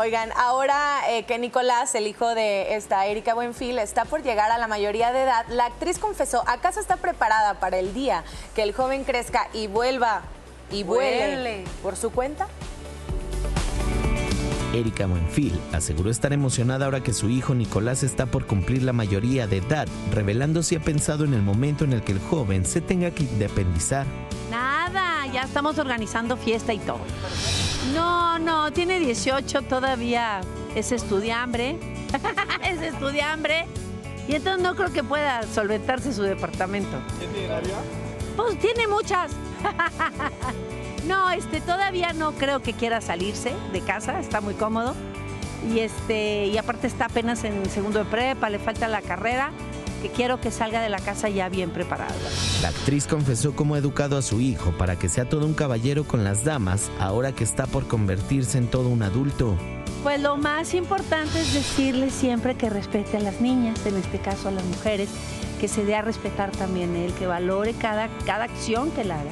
Oigan, ahora eh, que Nicolás, el hijo de esta Erika Buenfil, está por llegar a la mayoría de edad, la actriz confesó, ¿acaso está preparada para el día que el joven crezca y vuelva y vuele, Vuele. por su cuenta? Erika Buenfil aseguró estar emocionada ahora que su hijo Nicolás está por cumplir la mayoría de edad, revelando si ha pensado en el momento en el que el joven se tenga que independizar. Nada, ya estamos organizando fiesta y todo. No, no, tiene 18 todavía, es estudiambre, es estudiambre. Y entonces no creo que pueda solventarse su departamento. ¿Tiene? Pues tiene muchas. No, este, todavía no creo que quiera salirse de casa, está muy cómodo. Y este, y aparte está apenas en segundo de prepa, le falta la carrera, que quiero que salga de la casa ya bien preparado. La actriz confesó cómo ha educado a su hijo para que sea todo un caballero con las damas, ahora que está por convertirse en todo un adulto. Pues lo más importante es decirle siempre que respete a las niñas, en este caso a las mujeres, que se dé a respetar también él, que valore cada, cada acción que él haga,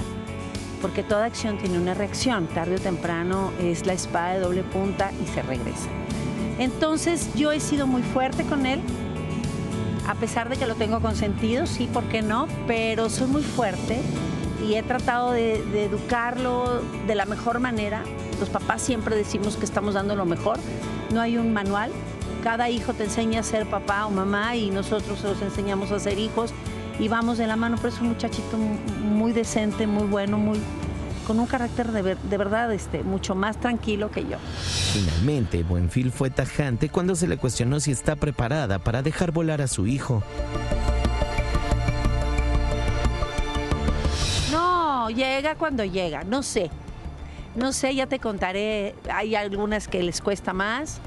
porque toda acción tiene una reacción, tarde o temprano es la espada de doble punta y se regresa. Entonces yo he sido muy fuerte con él, a pesar de que lo tengo consentido, sí, ¿por qué no? Pero soy muy fuerte y he tratado de, de educarlo de la mejor manera. Los papás siempre decimos que estamos dando lo mejor. No hay un manual. Cada hijo te enseña a ser papá o mamá y nosotros los enseñamos a ser hijos y vamos de la mano. Pero es un muchachito muy decente, muy bueno, muy con un carácter de, ver- de verdad este, mucho más tranquilo que yo. Finalmente, Buenfil fue tajante cuando se le cuestionó si está preparada para dejar volar a su hijo. No, llega cuando llega, no sé. No sé, ya te contaré. Hay algunas que les cuesta más.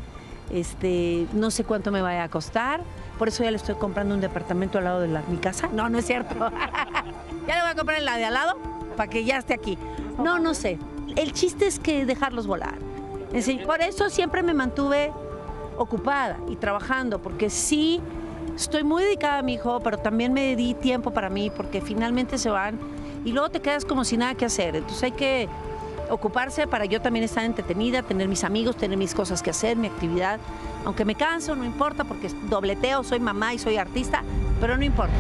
Este, no sé cuánto me vaya a costar. Por eso ya le estoy comprando un departamento al lado de la- mi casa. No, no es cierto. ya le voy a comprar la de al lado para que ya esté aquí. No, no sé. El chiste es que dejarlos volar. Por eso siempre me mantuve ocupada y trabajando, porque sí estoy muy dedicada a mi hijo, pero también me di tiempo para mí, porque finalmente se van y luego te quedas como sin nada que hacer. Entonces hay que ocuparse para yo también estar entretenida, tener mis amigos, tener mis cosas que hacer, mi actividad. Aunque me canso, no importa, porque dobleteo, soy mamá y soy artista, pero no importa.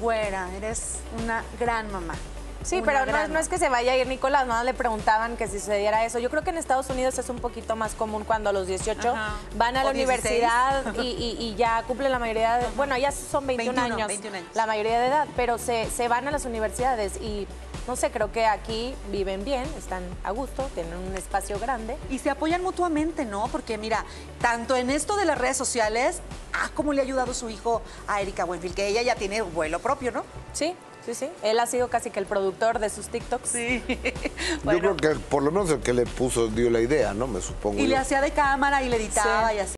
Güera, eres una gran mamá. Sí, pero no, es- no es que se vaya a ir Nicolás, nada le preguntaban que si sucediera eso. Yo creo que en Estados Unidos es un poquito más común cuando a los 18 Ajá. van a la O 16. universidad y, y- y ya cumplen la mayoría de... Bueno, ya son 21, 21, años, 21 años. la mayoría de edad, pero se, se van a las universidades y no sé, creo que aquí viven bien, están a gusto, tienen un espacio grande. Y se apoyan mutuamente, ¿no? Porque mira, tanto en esto de las redes sociales, ah, cómo le ha ayudado su hijo a Erika Buenfil, que ella ya tiene vuelo propio, ¿no? Sí, sí, sí. Él ha sido casi que el productor de sus TikToks. Sí. Yo creo que por lo menos el que le puso dio la idea, ¿no? Me supongo. Y le hacía de cámara y le editaba Sí. y así.